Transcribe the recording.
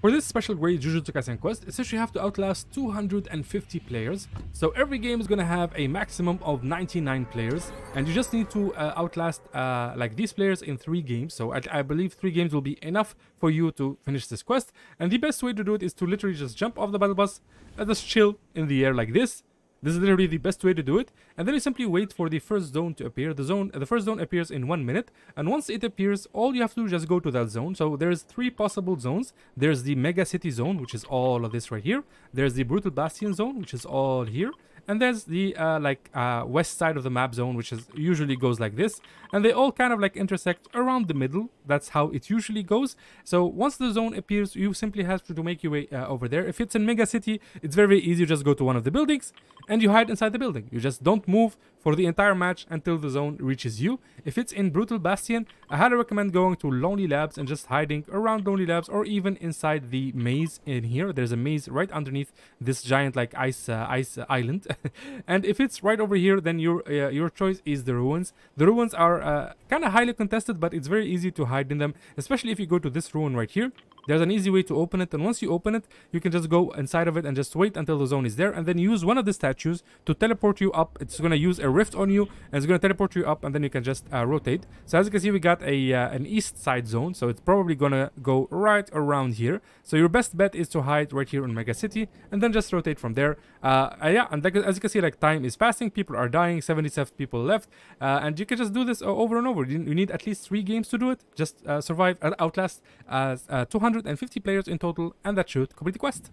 For this special grade Jujutsu Kaisen quest, it says you have to outlast 250 players. So every game is going to have a maximum of 99 players. And you just need to uh, outlast uh, like these players in three games. So I, I, believe three games will be enough for you to finish this quest. And the best way to do it is to literally just jump off the battle bus and just chill in the air like this. This is literally the best way to do it. And then you simply wait for the first zone to appear. The zone, the first zone appears in one minute. And once it appears, all you have to do is just go to that zone. So there's three possible zones. There's the Mega City zone, which is all of this right here. There's the Brutal Bastion zone, which is all here and there's the uh, like uh, west side of the map zone which is usually goes like this and they all kind of like intersect around the middle that's how it usually goes so once the zone appears you simply have to make your way uh, over there if it's in mega city it's very, easy you just go to one of the buildings and you hide inside the building you just don't move for the entire match until the zone reaches you. If it's in Brutal Bastion, I highly recommend going to Lonely Labs and just hiding around Lonely Labs or even inside the maze in here. There's a maze right underneath this giant like ice uh, ice island. and if it's right over here, then your uh, your choice is the ruins. The ruins are uh, kind of highly contested, but it's very easy to hide in them, especially if you go to this ruin right here. There's an easy way to open it and once you open it, you can just go inside of it and just wait until the zone is there and then use one of the statues to teleport you up. It's going to use a rift on you and it's going to teleport you up and then you can just uh, rotate. So as you can see, we got a uh, an east side zone. So it's probably going to go right around here. So your best bet is to hide right here in Mega City and then just rotate from there. Uh, uh yeah, and as you can see, like time is passing. People are dying. 77 people left. Uh, and you can just do this over and over. You need at least three games to do it. Just uh, survive, outlast 200 250 players in total, and that should complete the quest.